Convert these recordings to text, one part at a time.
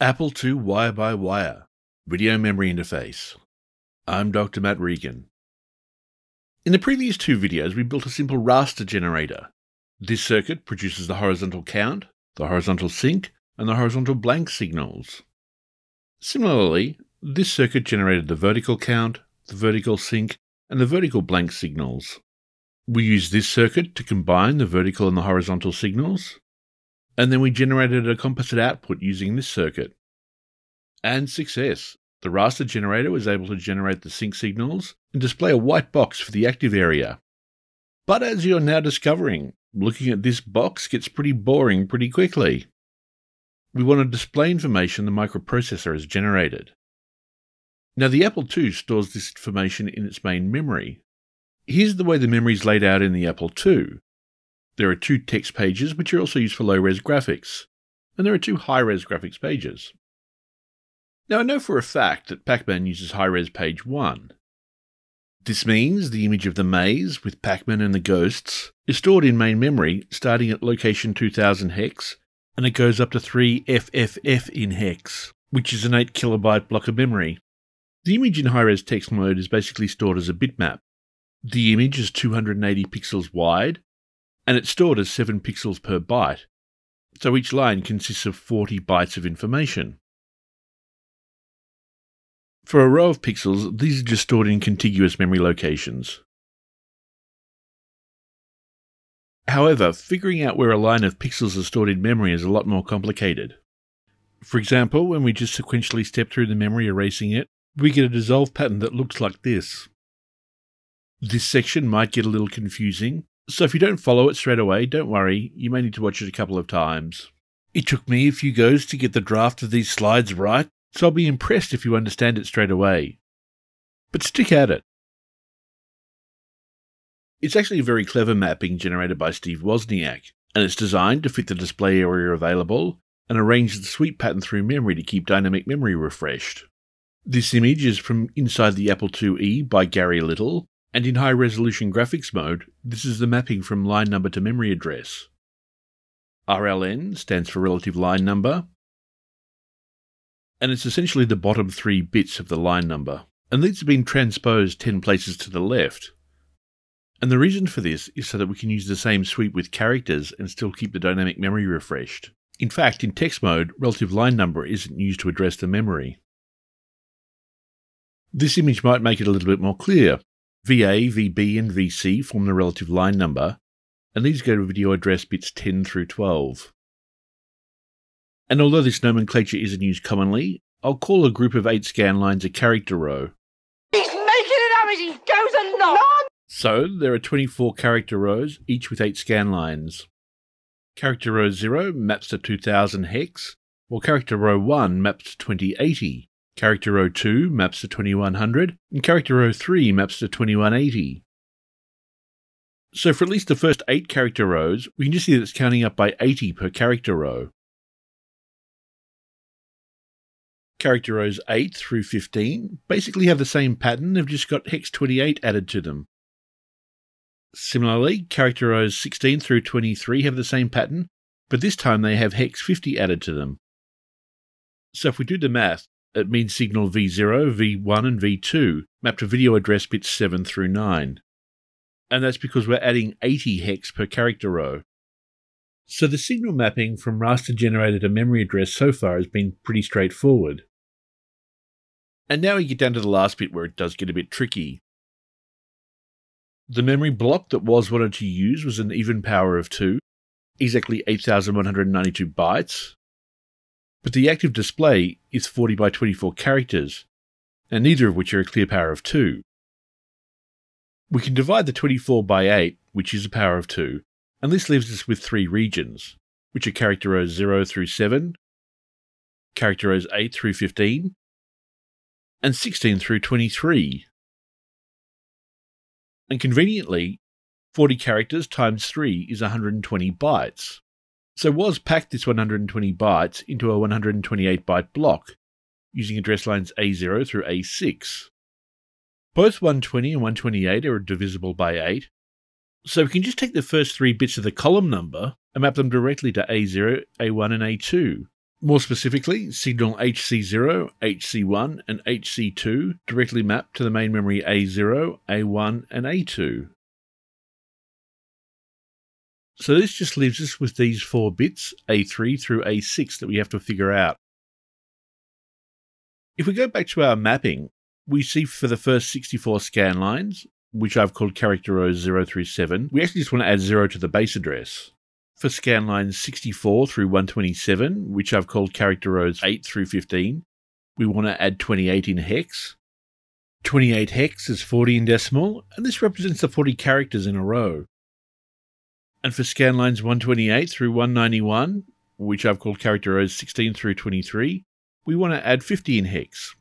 Apple II Wire by Wire Video Memory Interface. I'm Dr. Matt Regan. In the previous two videos, we built a simple raster generator. This circuit produces the horizontal count, the horizontal sync, and the horizontal blank signals. Similarly, this circuit generated the vertical count, the vertical sync, and the vertical blank signals. We used this circuit to combine the vertical and the horizontal signals, and then we generated a composite output using this circuit. And success! The raster generator was able to generate the sync signals and display a white box for the active area. But as you're now discovering, looking at this box gets pretty boring pretty quickly. We want to display information the microprocessor has generated. Now the Apple II stores this information in its main memory. Here's the way the memory is laid out in the Apple II. There are two text pages which are also used for low-res graphics, and there are two high-res graphics pages. Now I know for a fact that Pac-Man uses high-res page 1. This means the image of the maze with Pac-Man and the ghosts is stored in main memory starting at location 2000 hex and it goes up to 3 FFF in hex, which is an 8 kilobyte block of memory. The image in high-res text mode is basically stored as a bitmap. The image is 280 pixels wide and it's stored as 7 pixels per byte, so each line consists of 40 bytes of information. For a row of pixels, these are just stored in contiguous memory locations. However, figuring out where a line of pixels is stored in memory is a lot more complicated. For example, when we just sequentially step through the memory erasing it, we get a dissolve pattern that looks like this. This section might get a little confusing, so if you don't follow it straight away, don't worry, you may need to watch it a couple of times. It took me a few goes to get the draft of these slides right, so I'll be impressed if you understand it straight away. But stick at it. It's actually a very clever mapping generated by Steve Wozniak, and it's designed to fit the display area available and arrange the sweep pattern through memory to keep dynamic memory refreshed. This image is from inside the Apple IIe by Gary Little, and in high resolution graphics mode, this is the mapping from line number to memory address. RLN stands for relative line number, and it's essentially the bottom three bits of the line number, and these have been transposed 10 places to the left. And the reason for this is so that we can use the same sweep with characters and still keep the dynamic memory refreshed. In fact, in text mode, relative line number isn't used to address the memory. This image might make it a little bit more clear, VA, VB, and VC form the relative line number, and these go to video address bits 10 through 12. And although this nomenclature isn't used commonly, I'll call a group of 8 scan lines a character row. He's making it up as he goes along! So there are 24 character rows, each with 8 scan lines. Character row 0 maps to 2000 hex, while character row 1 maps to 2080. Character row 2 maps to 2100, and character row 3 maps to 2180. So for at least the first 8 character rows, we can just see that it's counting up by 80 per character row. Character rows 8 through 15 basically have the same pattern, they've just got hex 28 added to them. Similarly, character rows 16 through 23 have the same pattern, but this time they have hex 50 added to them. So if we do the math, it means signal V0, V1, and V2 map to video address bits 7 through 9. And that's because we're adding 80 hex per character row. So the signal mapping from raster generator to memory address so far has been pretty straightforward. And now we get down to the last bit where it does get a bit tricky. The memory block that was wanted to use was an even power of 2, exactly 8192 bytes, but the active display is 40 by 24 characters, and neither of which are a clear power of 2. We can divide the 24 by 8, which is a power of 2, and this leaves us with three regions, which are character rows 0 through 7, character rows 8 through 15, and 16 through 23. And conveniently, 40 characters times 3 is 120 bytes. So Woz packed this 120 bytes into a 128 byte block, using address lines A0 through A6. Both 120 and 128 are divisible by 8, so we can just take the first three bits of the column number and map them directly to A0, A1, and A2, More specifically, signal HC0, HC1, and HC2 directly map to the main memory A0, A1, and A2. So this just leaves us with these four bits, A3 through A6, that we have to figure out. If we go back to our mapping, we see for the first 64 scan lines, which I've called character rows 0 through 7, we actually just want to add 0 to the base address. For scan lines 64 through 127, which I've called character rows 8 through 15, we want to add 28 in hex. 28 hex is 40 in decimal, and this represents the 40 characters in a row. And for scan lines 128 through 191, which I've called character rows 16 through 23, we want to add 50 in hex.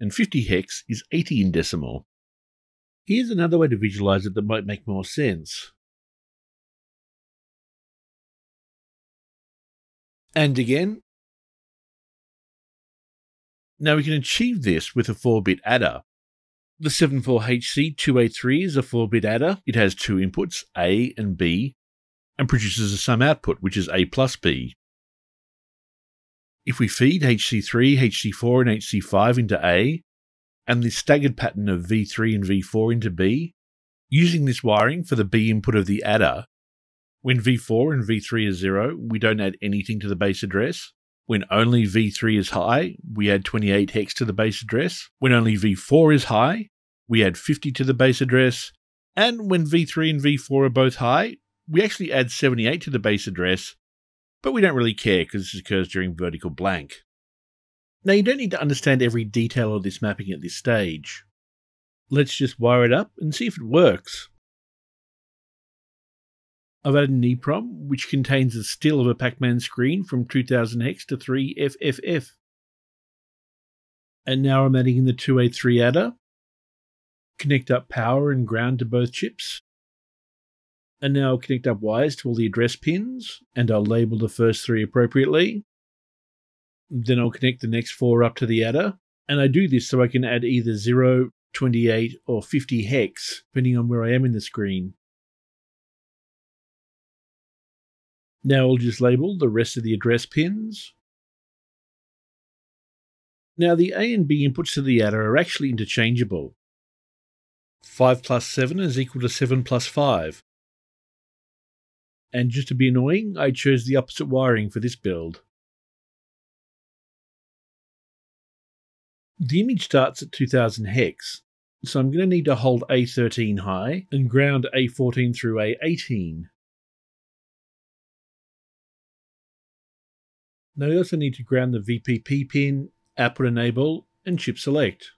And 50 hex is 80 in decimal. Here's another way to visualize it that might make more sense. And again, now we can achieve this with a 4 bit adder. The 74HC283 is a 4 bit adder. It has two inputs, A and B, and produces a sum output, which is A plus B. If we feed HC3, HC4, and HC5 into A, and the staggered pattern of V3 and V4 into B, using this wiring for the B input of the adder, when V4 and V3 are 0, we don't add anything to the base address. When only V3 is high, we add 28 hex to the base address. When only V4 is high, we add 50 to the base address. And when V3 and V4 are both high, we actually add 78 to the base address, but we don't really care because this occurs during vertical blank. Now, you don't need to understand every detail of this mapping at this stage. Let's just wire it up and see if it works. I've added an EEPROM, which contains a still of a Pac-Man screen from 2000 hex to 3FFF. And now I'm adding in the 283 adder. Connect up power and ground to both chips. And now I'll connect up wires to all the address pins, and I'll label the first three appropriately. Then I'll connect the next four up to the adder, and I do this so I can add either 0, 28, or 50 hex, depending on where I am in the screen. Now I'll just label the rest of the address pins. Now the A and B inputs to the adder are actually interchangeable. 5 plus 7 is equal to 7 plus 5. And just to be annoying, I chose the opposite wiring for this build. The image starts at 2000 hex, so I'm going to need to hold A13 high and ground A14 through A18. Now we also need to ground the VPP pin, output enable, and chip select.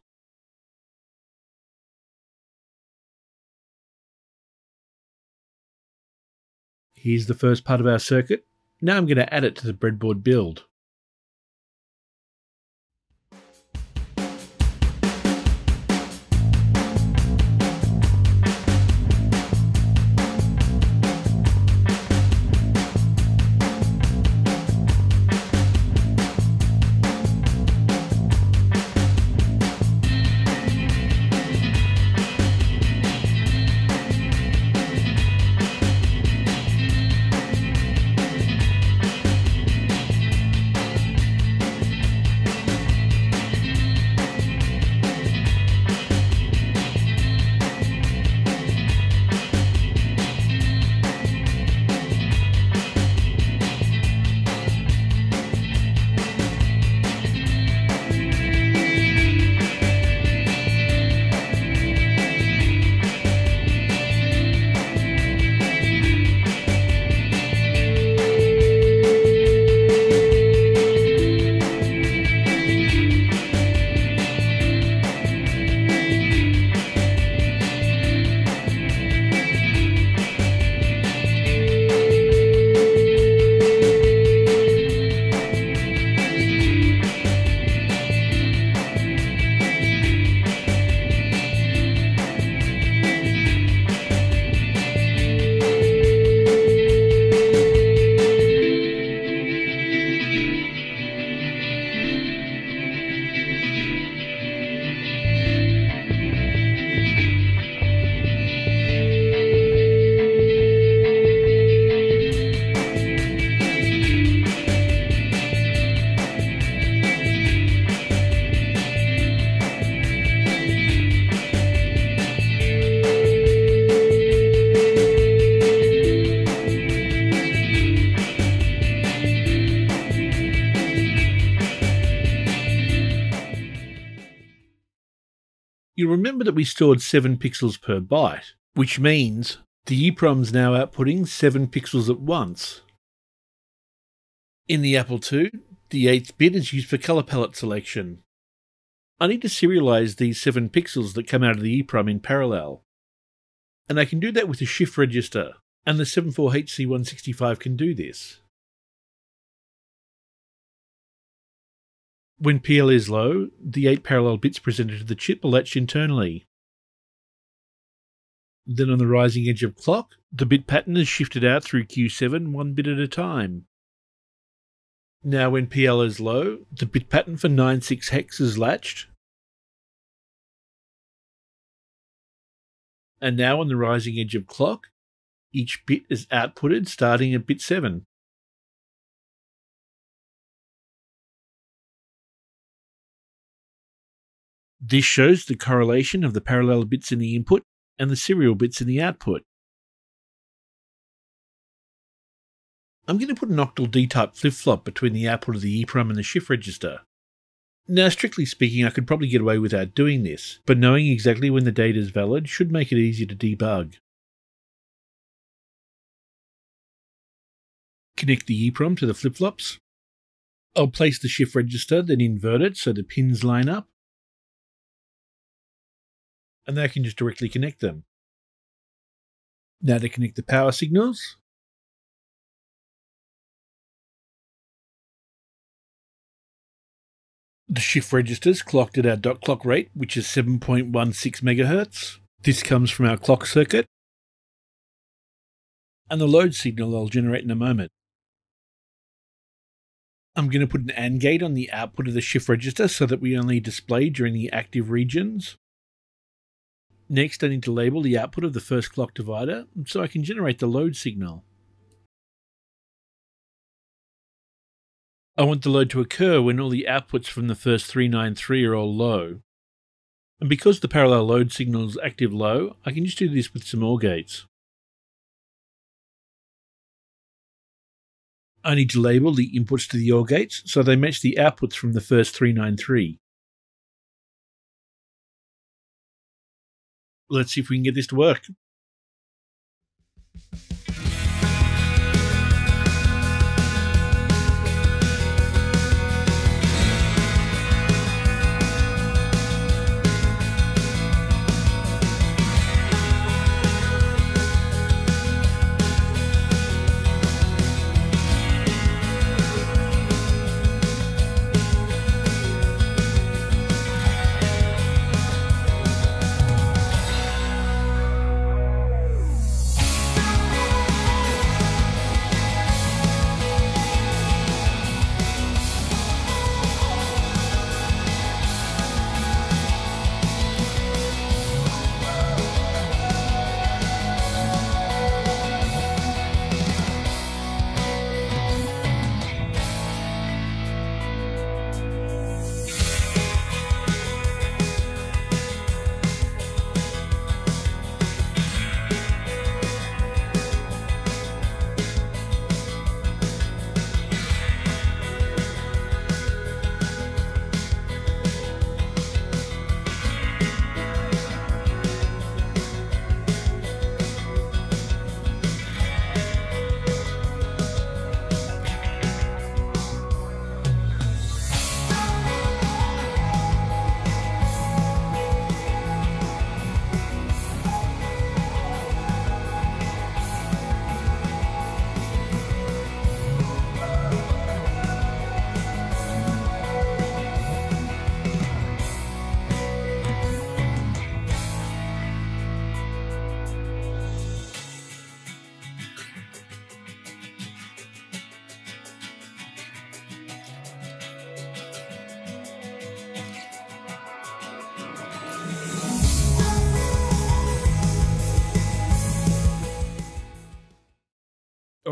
Here's the first part of our circuit. Now I'm going to add it to the breadboard build. You'll remember that we stored 7 pixels per byte, which means the EEPROM's now outputting 7 pixels at once. In the Apple II, the 8th bit is used for colour palette selection. I need to serialize these 7 pixels that come out of the EEPROM in parallel. And I can do that with a shift register, and the 74HC165 can do this. When PL is low, the 8 parallel bits presented to the chip are latched internally. Then on the rising edge of clock, the bit pattern is shifted out through Q7 one bit at a time. Now when PL is low, the bit pattern for 96 hex is latched. And now on the rising edge of clock, each bit is outputted starting at bit 7. This shows the correlation of the parallel bits in the input and the serial bits in the output. I'm going to put an octal D-type flip-flop between the output of the EEPROM and the shift register. Now, strictly speaking, I could probably get away without doing this, but knowing exactly when the data is valid should make it easier to debug. Connect the EEPROM to the flip-flops. I'll place the shift register, then invert it so the pins line up. And then I can just directly connect them. Now to connect the power signals, The shift registers clocked at our dot clock rate, which is 7.16 MHz. This comes from our clock circuit. And the load signal I'll generate in a moment. I'm going to put an AND gate on the output of the shift register so that we only display during the active regions. Next, I need to label the output of the first clock divider so I can generate the load signal. I want the load to occur when all the outputs from the first 393 are all low. And because the parallel load signal is active low, I can just do this with some OR gates. I need to label the inputs to the OR gates so they match the outputs from the first 393. Let's see if we can get this to work.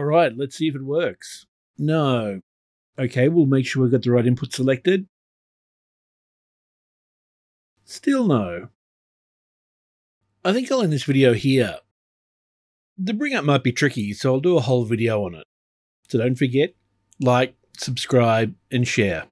Right, let's see if it works. No. Okay, we'll make sure we've got the right input selected. Still no. I think I'll end this video here. The bring up might be tricky, so I'll do a whole video on it. So don't forget, like, subscribe, and share.